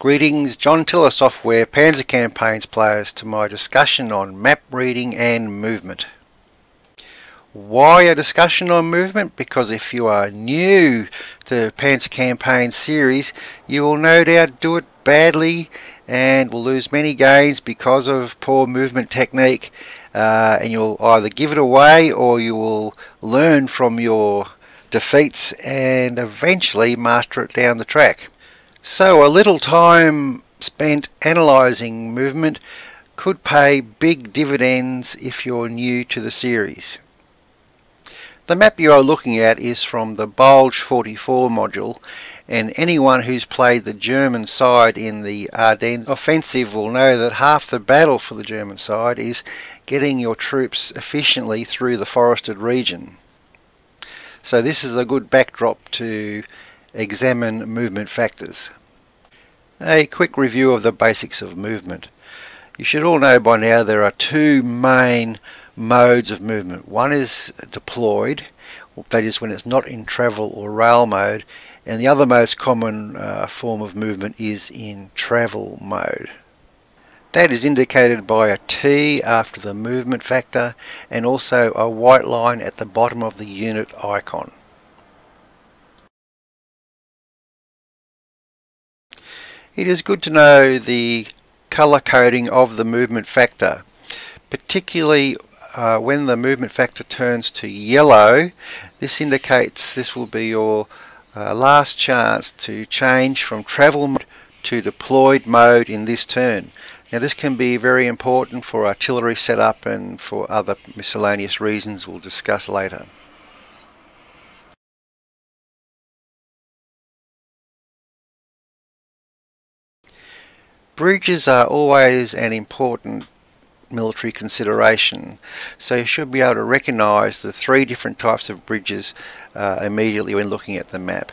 Greetings, John Tiller Software Panzer Campaigns players to my discussion on map reading and movement. Why a discussion on movement? Because if you are new to Panzer Campaign series, you will no doubt do it badly and will lose many gains because of poor movement technique uh, and you'll either give it away or you will learn from your defeats and eventually master it down the track. So a little time spent analysing movement could pay big dividends if you're new to the series. The map you are looking at is from the Bulge 44 module and anyone who's played the German side in the Ardennes offensive will know that half the battle for the German side is getting your troops efficiently through the forested region. So this is a good backdrop to examine movement factors. A quick review of the basics of movement. You should all know by now there are two main modes of movement. One is deployed, that is when it's not in travel or rail mode, and the other most common uh, form of movement is in travel mode. That is indicated by a T after the movement factor and also a white line at the bottom of the unit icon. It is good to know the color coding of the movement factor, particularly uh, when the movement factor turns to yellow. This indicates this will be your uh, last chance to change from travel mode to deployed mode in this turn. Now this can be very important for artillery setup and for other miscellaneous reasons we'll discuss later. Bridges are always an important military consideration so you should be able to recognize the three different types of bridges uh, immediately when looking at the map.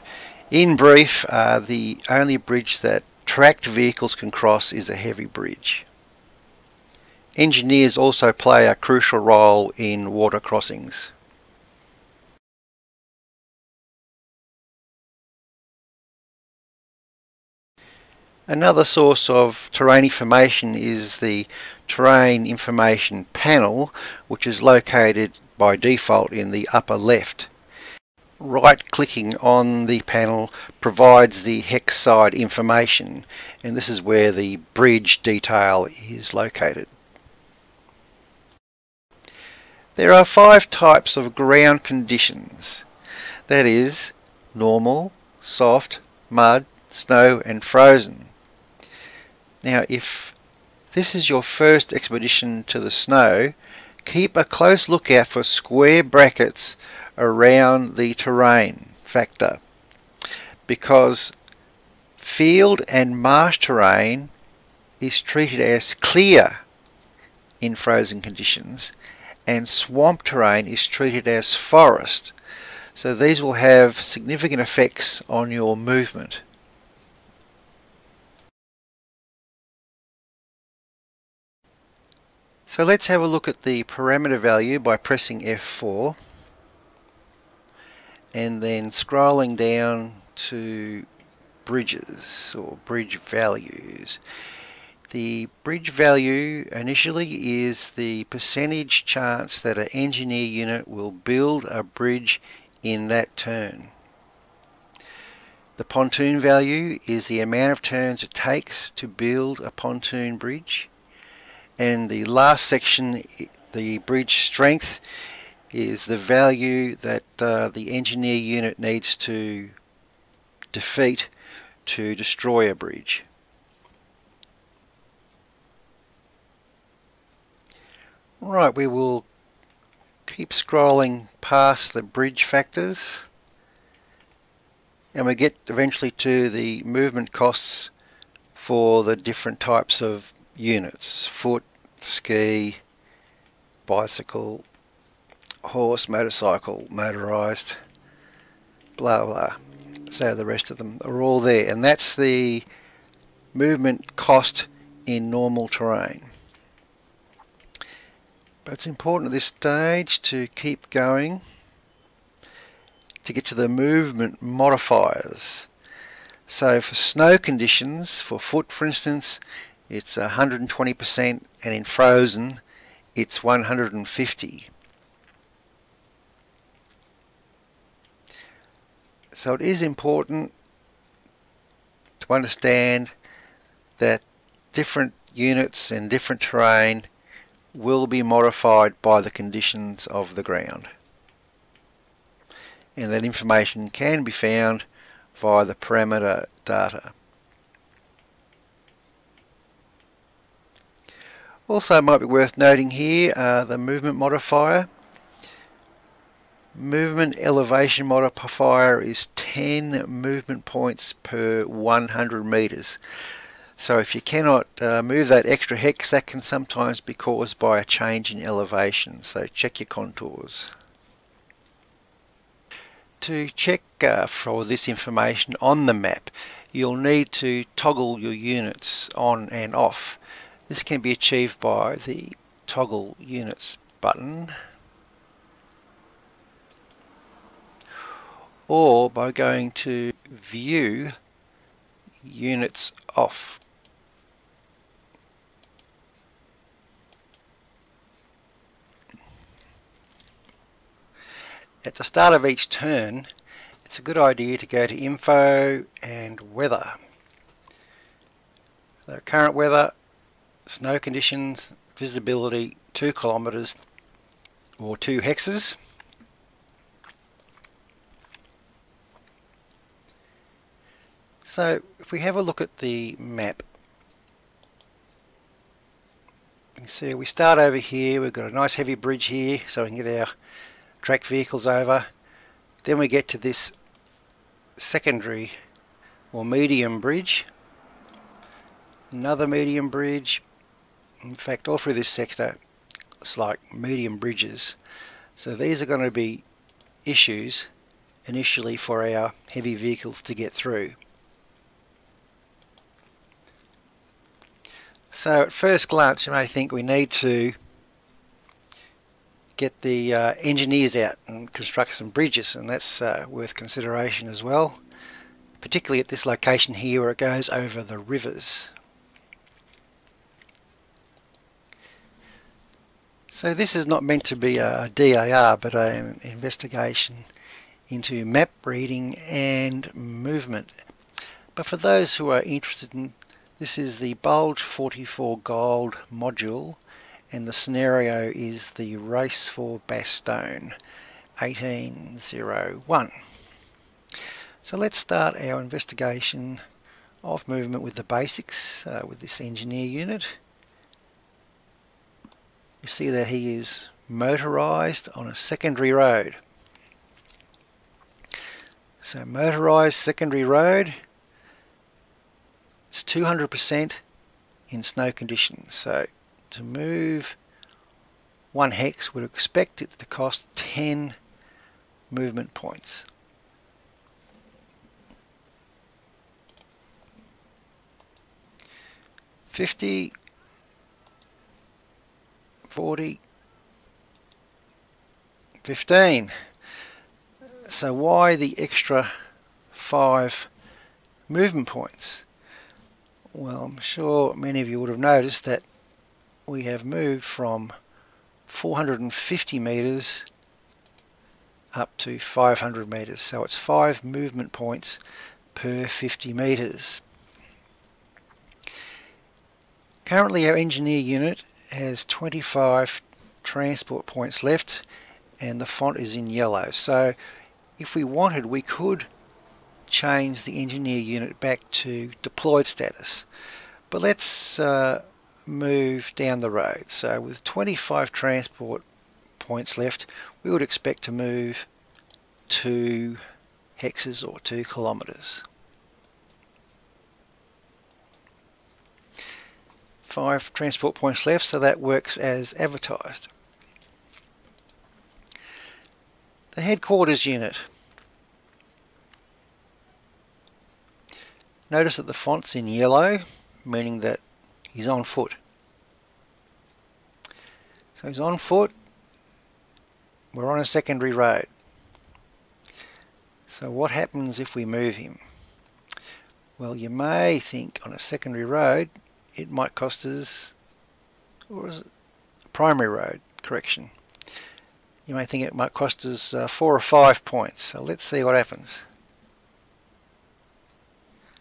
In brief, uh, the only bridge that tracked vehicles can cross is a heavy bridge. Engineers also play a crucial role in water crossings. Another source of terrain information is the terrain information panel which is located by default in the upper left. Right clicking on the panel provides the hex side information and this is where the bridge detail is located. There are five types of ground conditions that is normal, soft, mud, snow and frozen. Now if this is your first expedition to the snow, keep a close lookout for square brackets around the terrain factor because field and marsh terrain is treated as clear in frozen conditions and swamp terrain is treated as forest so these will have significant effects on your movement. So let's have a look at the parameter value by pressing F4 and then scrolling down to bridges or bridge values. The bridge value initially is the percentage chance that an engineer unit will build a bridge in that turn. The pontoon value is the amount of turns it takes to build a pontoon bridge and the last section the bridge strength is the value that uh, the engineer unit needs to defeat to destroy a bridge. Right, we will keep scrolling past the bridge factors and we get eventually to the movement costs for the different types of units foot, ski, bicycle, horse, motorcycle, motorized, blah blah. So the rest of them are all there, and that's the movement cost in normal terrain. But it's important at this stage to keep going to get to the movement modifiers. So for snow conditions, for foot for instance, it's 120% and in frozen it's 150. So it is important to understand that different units and different terrain will be modified by the conditions of the ground. And that information can be found via the parameter data. Also might be worth noting here uh, the movement modifier. Movement elevation modifier is 10 movement points per 100 meters. So if you cannot uh, move that extra hex, that can sometimes be caused by a change in elevation. So check your contours. To check uh, for this information on the map, you'll need to toggle your units on and off. This can be achieved by the toggle units button. or by going to view units off. At the start of each turn it's a good idea to go to info and weather. So current weather, snow conditions, visibility 2 kilometers or 2 hexes. So if we have a look at the map, you see we start over here, we've got a nice heavy bridge here so we can get our track vehicles over. Then we get to this secondary or medium bridge, another medium bridge, in fact all through this sector it's like medium bridges. So these are going to be issues initially for our heavy vehicles to get through. So at first glance you may think we need to get the uh, engineers out and construct some bridges and that's uh, worth consideration as well particularly at this location here where it goes over the rivers. So this is not meant to be a DAR but an investigation into map reading and movement. But for those who are interested in this is the Bulge 44 Gold module and the scenario is the Race for Bastogne 1801. So let's start our investigation of movement with the basics uh, with this engineer unit. You see that he is motorized on a secondary road. So motorized secondary road it's 200% in snow conditions. So to move one hex would expect it to cost 10 movement points. Fifty, forty, fifteen. So why the extra five movement points? Well, I'm sure many of you would have noticed that we have moved from 450 meters up to 500 meters. So it's five movement points per 50 meters. Currently our engineer unit has 25 transport points left and the font is in yellow. So if we wanted we could change the engineer unit back to deployed status. But let's uh, move down the road. So with 25 transport points left, we would expect to move two hexes or two kilometers. Five transport points left, so that works as advertised. The headquarters unit Notice that the font's in yellow, meaning that he's on foot. So he's on foot, we're on a secondary road. So what happens if we move him? Well, you may think on a secondary road it might cost us, or is it primary road, correction. You may think it might cost us uh, four or five points. So let's see what happens.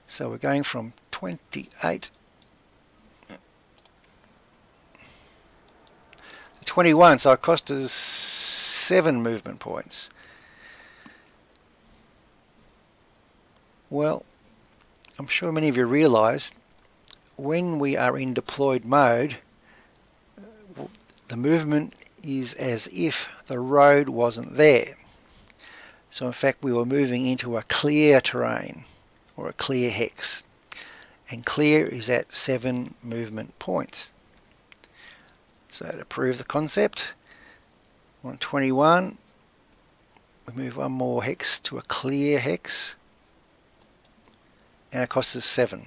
So we're going from 28 to 21, so it cost us seven movement points. Well, I'm sure many of you realise when we are in deployed mode, the movement is as if the road wasn't there. So in fact we were moving into a clear terrain or a clear hex and clear is at 7 movement points. So to prove the concept on 21 we move one more hex to a clear hex and it costs us 7.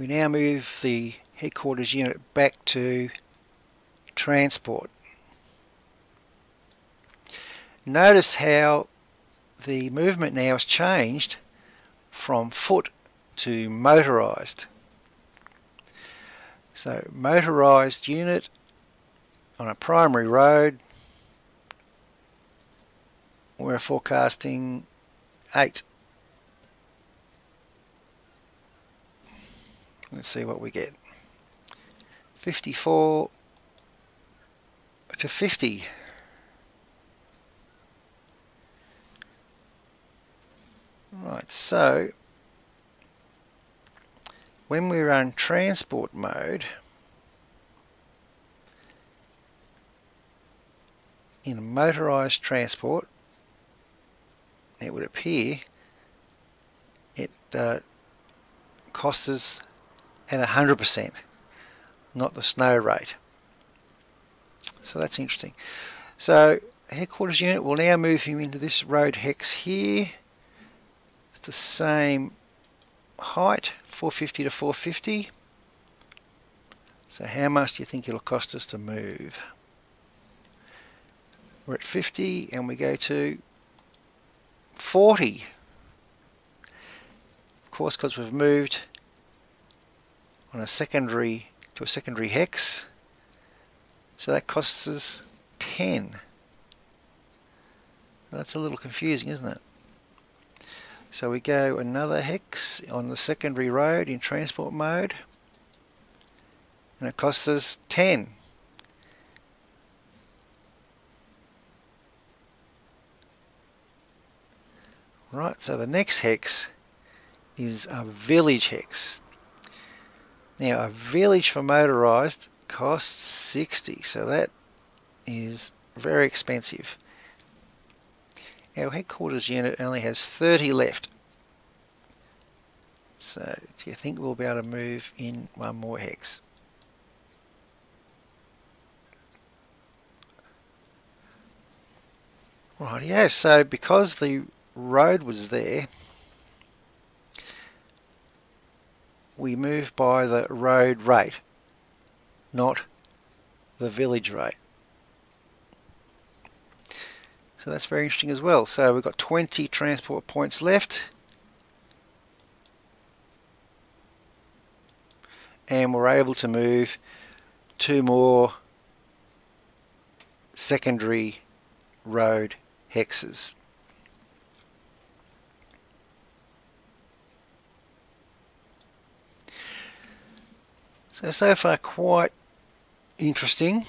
We now move the headquarters unit back to transport. Notice how the movement now has changed from foot to motorized. So motorized unit on a primary road we're forecasting 8 let's see what we get. 54 to 50 right so when we run transport mode in motorized transport it would appear it uh, costs us at 100% not the snow rate. So that's interesting. So headquarters unit will now move him into this road hex here. It's the same height 450 to 450 so how much do you think it'll cost us to move? We're at 50 and we go to 40. Of course, because we've moved on a secondary to a secondary hex, so that costs us 10. That's a little confusing, isn't it? So we go another hex on the secondary road in transport mode, and it costs us 10. Right, so the next hex is a village hex. Now a village for motorised costs 60, so that is very expensive. Our headquarters unit only has 30 left. So do you think we'll be able to move in one more hex? Right, yeah, so because the road was there, we move by the road rate, not the village rate. So that's very interesting as well. So we've got 20 transport points left. And we're able to move two more secondary road hexes. So, so far quite interesting.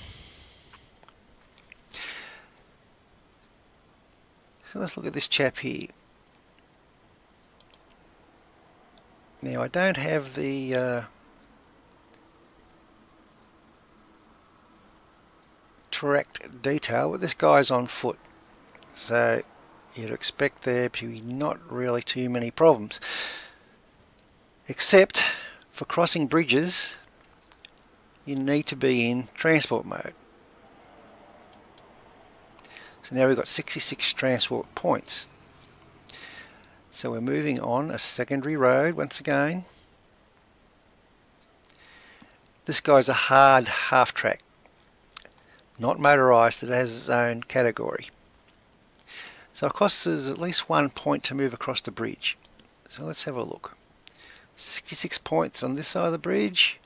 So let's look at this chap here. Now I don't have the uh, tracked detail, but this guy's on foot. So you'd expect there to be not really too many problems. Except for crossing bridges you need to be in transport mode. So now we've got 66 transport points. So we're moving on a secondary road once again. This guy's a hard half track, not motorised, it has its own category. So it costs us at least one point to move across the bridge. So let's have a look. 66 points on this side of the bridge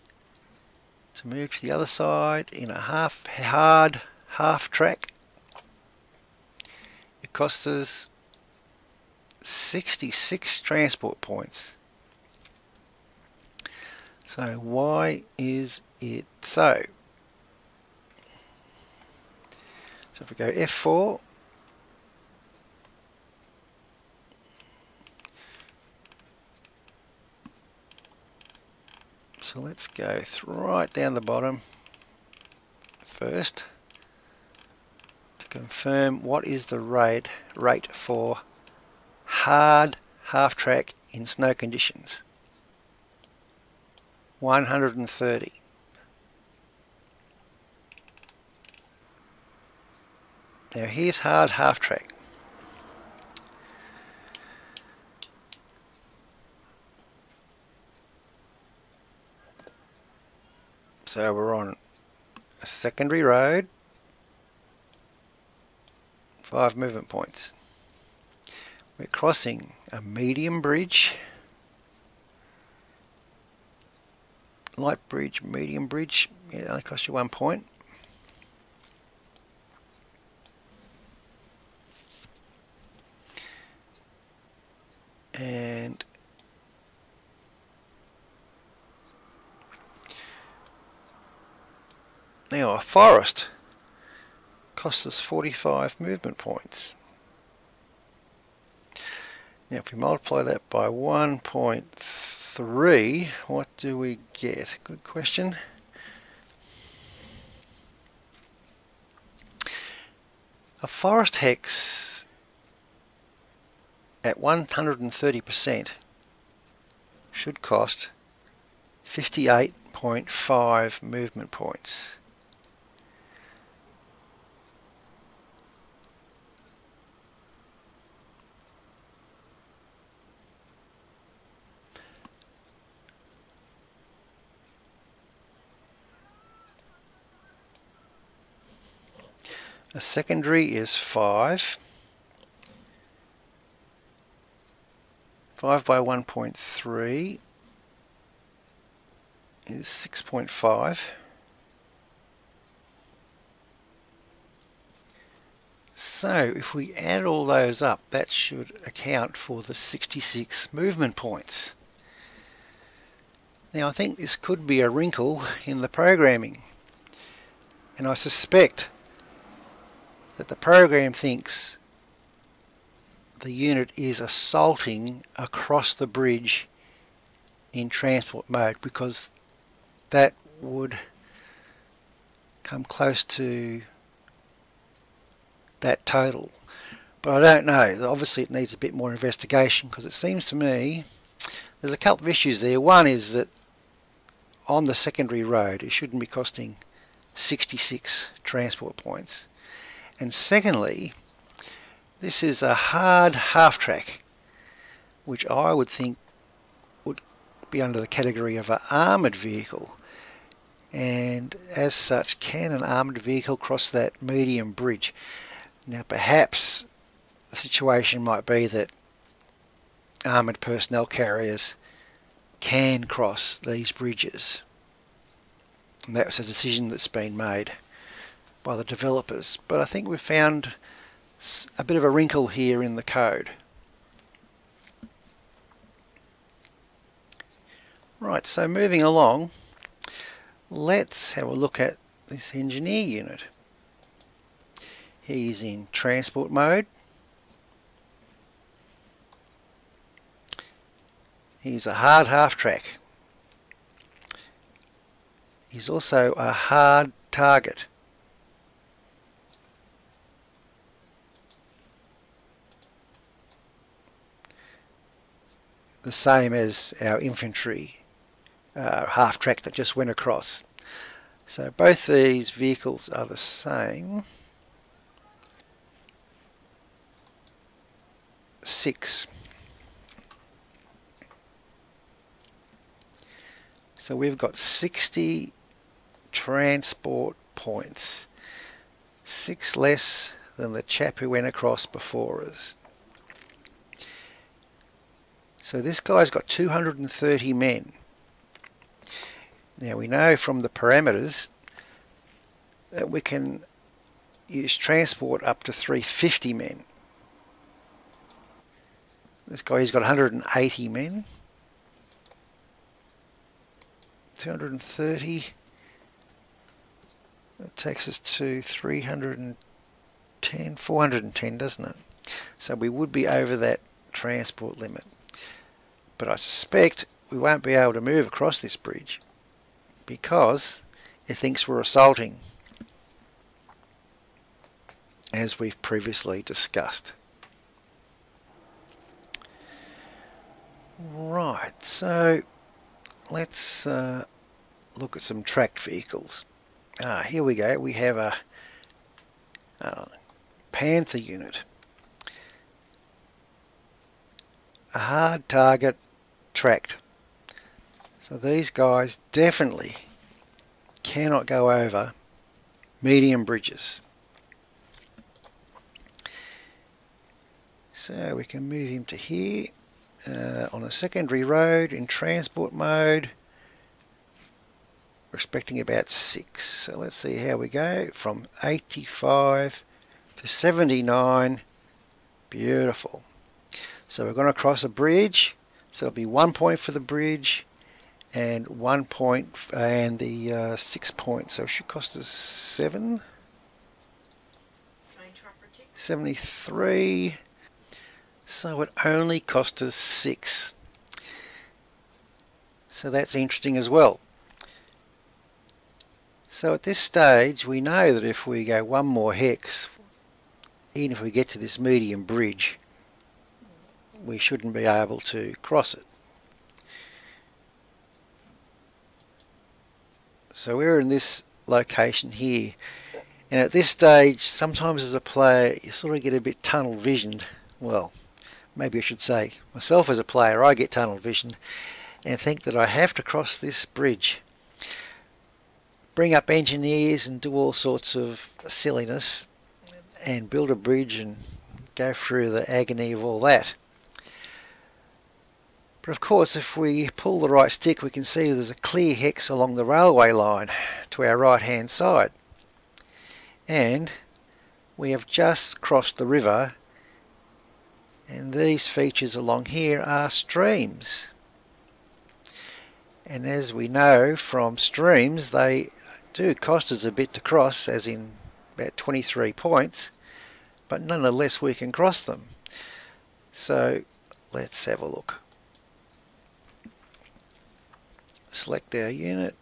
to move to the other side in a half hard half track. It costs us 66 transport points. So why is it so? So if we go F4, so let's go right down the bottom first to confirm what is the rate rate for hard half track in snow conditions. 130 now here's hard half track so we're on a secondary road. Five movement points. We're crossing a medium bridge, light bridge, medium bridge, it only costs you one point. And now a forest costs us 45 movement points. Now if we multiply that by 1.3, what do we get? Good question. A forest hex at 130% should cost 58.5 movement points. A secondary is 5. 5 by 1.3 is 6.5. So if we add all those up, that should account for the 66 movement points. Now I think this could be a wrinkle in the programming. And I suspect that the program thinks the unit is assaulting across the bridge in transport mode because that would come close to that total. But I don't know. Obviously it needs a bit more investigation because it seems to me there's a couple of issues there. One is that on the secondary road it shouldn't be costing 66 transport points. And secondly, this is a hard half track, which I would think would be under the category of an armoured vehicle. And as such, can an armoured vehicle cross that medium bridge? Now perhaps the situation might be that armoured personnel carriers can cross these bridges. And that's a decision that's been made by the developers. But I think we've found a bit of a wrinkle here in the code. Right, so moving along, let's have a look at this engineer unit. He's in transport mode. He's a hard half track. He's also a hard target. The same as our infantry uh, half track that just went across. So both these vehicles are the same. Six. So we've got 60 transport points. Six less than the chap who went across before us. So this guy's got 230 men. Now we know from the parameters that we can use transport up to 350 men. This guy, he's got 180 men. 230 that takes us to 310 410 doesn't it so we would be over that transport limit but I suspect we won't be able to move across this bridge because it thinks we're assaulting as we've previously discussed right so let's uh, look at some tracked vehicles. Ah, here we go. We have a uh, Panther unit. A hard target tracked. So these guys definitely cannot go over medium bridges. So we can move him to here uh, on a secondary road in transport mode we're expecting about 6 so let's see how we go from 85 to 79 beautiful so we're going to cross a bridge. So it'll be one point for the bridge and one point and the uh, six points. So it should cost us seven. 73 so it only cost us 6 so that's interesting as well. So at this stage we know that if we go one more hex even if we get to this medium bridge we shouldn't be able to cross it so we're in this location here and at this stage sometimes as a player you sort of get a bit tunnel visioned well maybe I should say, myself as a player, I get tunnel vision and think that I have to cross this bridge. Bring up engineers and do all sorts of silliness and build a bridge and go through the agony of all that. But of course if we pull the right stick we can see there's a clear hex along the railway line to our right hand side. And we have just crossed the river and these features along here are streams. And as we know from streams they do cost us a bit to cross as in about 23 points but nonetheless we can cross them. So let's have a look select our unit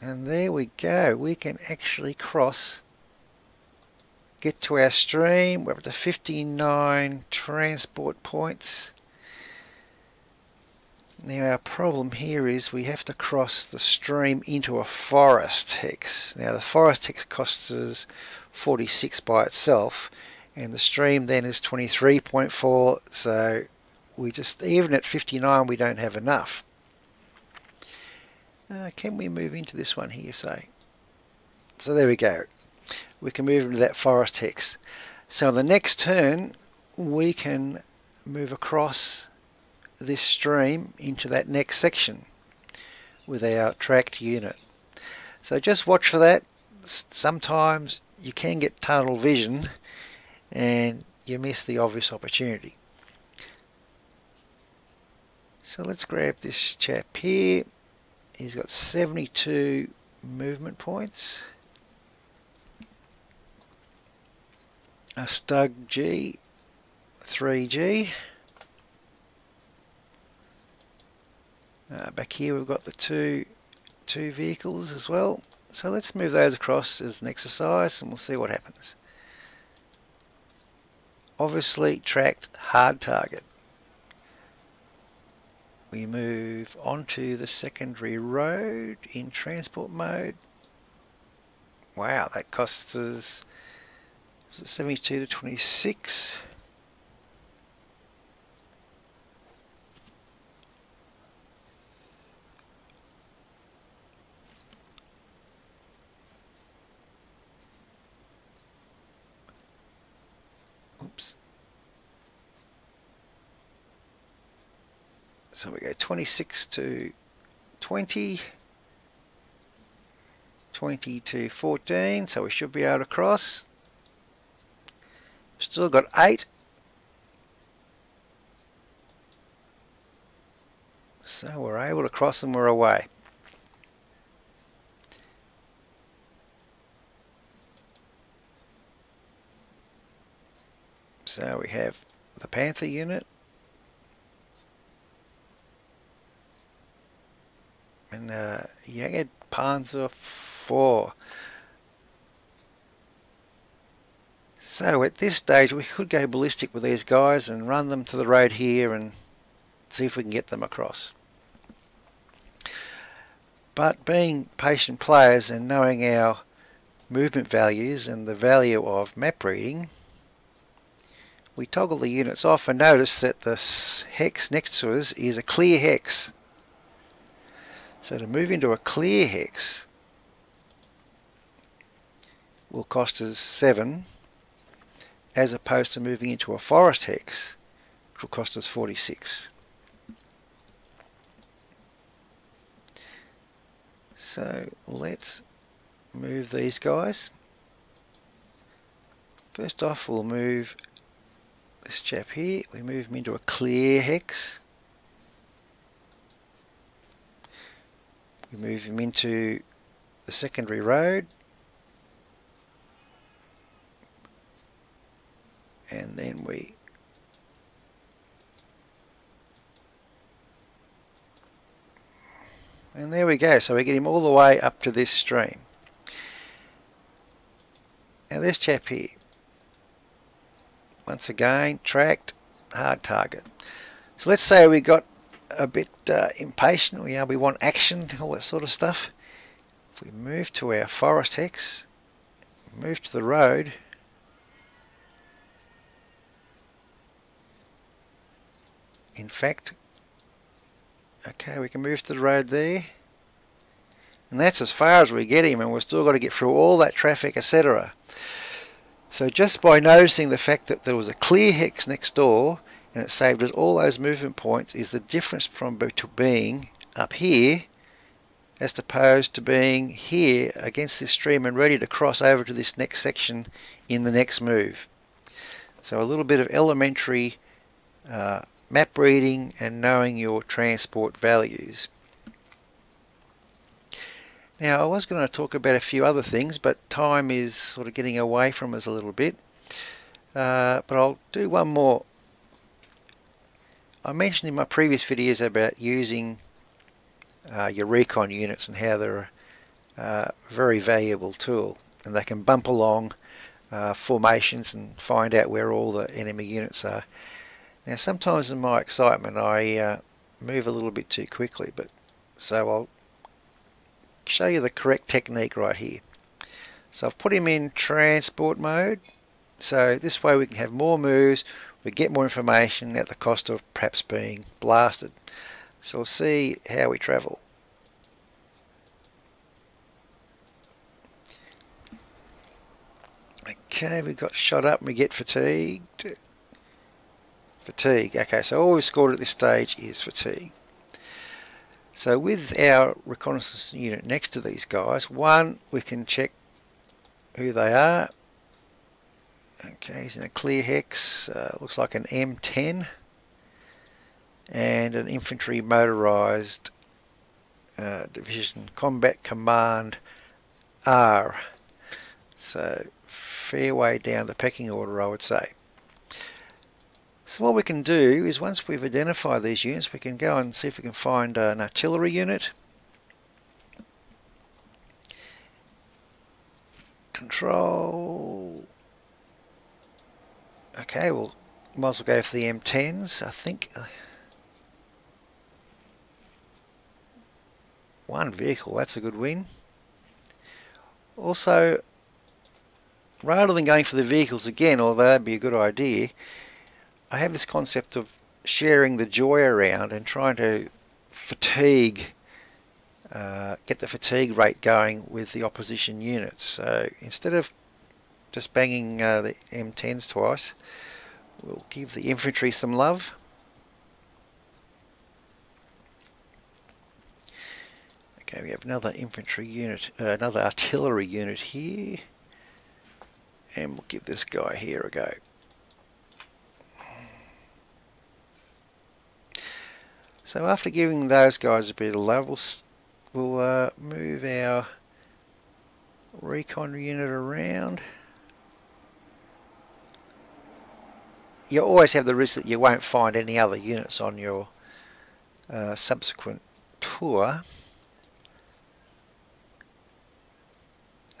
and there we go we can actually cross get to our stream. We're up to 59 transport points. Now our problem here is we have to cross the stream into a forest hex. Now the forest hex costs us 46 by itself and the stream then is 23.4 so we just even at 59 we don't have enough. Uh, can we move into this one here say? So there we go we can move into that forest hex. So on the next turn we can move across this stream into that next section with our tracked unit. So just watch for that. Sometimes you can get tunnel vision and you miss the obvious opportunity. So let's grab this chap here. He's got 72 movement points. a Stug G 3G uh, back here we've got the two two vehicles as well so let's move those across as an exercise and we'll see what happens obviously tracked hard target we move onto the secondary road in transport mode wow that costs us was it 72 to 26? So we go 26 to 20, 20 to 14, so we should be able to cross. Still got 8. So we're able to cross and we're away. So we have the Panther unit and uh, Jagd Panzer 4. So at this stage we could go ballistic with these guys and run them to the road here and see if we can get them across. But being patient players and knowing our movement values and the value of map reading we toggle the units off and notice that the hex next to us is a clear hex. So to move into a clear hex will cost us 7 as opposed to moving into a forest hex which will cost us 46. So let's move these guys. First off we'll move this chap here, we move him into a clear hex. We move him into the secondary road. And then we And there we go. So we get him all the way up to this stream. Now this chap here, once again, tracked, hard target. So let's say we got a bit uh, impatient, we, uh, we want action, all that sort of stuff. If we move to our forest hex, move to the road, in fact, okay, we can move to the road there. And that's as far as we get him, and we've still got to get through all that traffic, etc. So just by noticing the fact that there was a clear hex next door and it saved us all those movement points is the difference from being up here as opposed to being here against this stream and ready to cross over to this next section in the next move. So a little bit of elementary uh, map reading and knowing your transport values. Now I was going to talk about a few other things but time is sort of getting away from us a little bit. Uh, but I'll do one more. I mentioned in my previous videos about using uh, your recon units and how they're uh, a very valuable tool and they can bump along uh, formations and find out where all the enemy units are. Now sometimes in my excitement I uh, move a little bit too quickly but so I'll show you the correct technique right here. So I've put him in transport mode. So this way we can have more moves, we get more information at the cost of perhaps being blasted. So we'll see how we travel. Okay, we got shot up and we get fatigued. Fatigue. Okay, so all we've scored at this stage is fatigue. So with our reconnaissance unit next to these guys, one, we can check who they are. Okay, he's in a clear hex, uh, looks like an M10 and an infantry motorized uh, division combat command R. So fair way down the pecking order I would say. So what we can do is once we've identified these units we can go and see if we can find an artillery unit. Control. Okay, well might as well go for the M10s I think. One vehicle, that's a good win. Also, rather than going for the vehicles again, although that'd be a good idea, I have this concept of sharing the joy around and trying to fatigue, uh, get the fatigue rate going with the opposition units. So instead of just banging uh, the M10s twice, we'll give the infantry some love. Okay, we have another infantry unit, uh, another artillery unit here. And we'll give this guy here a go. So after giving those guys a bit of love, we'll, we'll uh, move our recon unit around. You always have the risk that you won't find any other units on your uh, subsequent tour.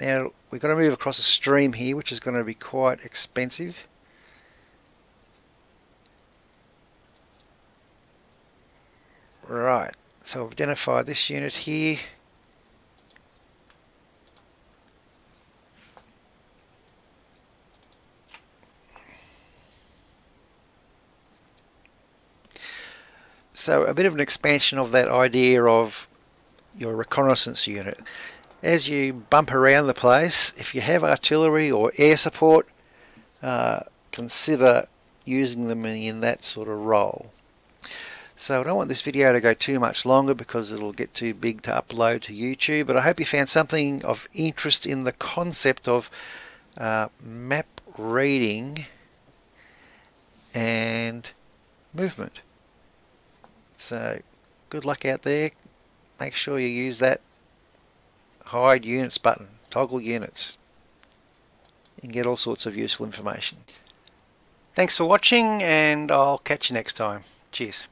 Now we've got to move across a stream here which is going to be quite expensive. Right, so I've identified this unit here. So a bit of an expansion of that idea of your reconnaissance unit. As you bump around the place, if you have artillery or air support, uh, consider using them in that sort of role. So I don't want this video to go too much longer because it'll get too big to upload to YouTube, but I hope you found something of interest in the concept of uh, map reading and movement. So good luck out there. Make sure you use that hide units button, toggle units, and get all sorts of useful information. Thanks for watching and I'll catch you next time. Cheers.